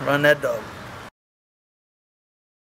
Run that dog.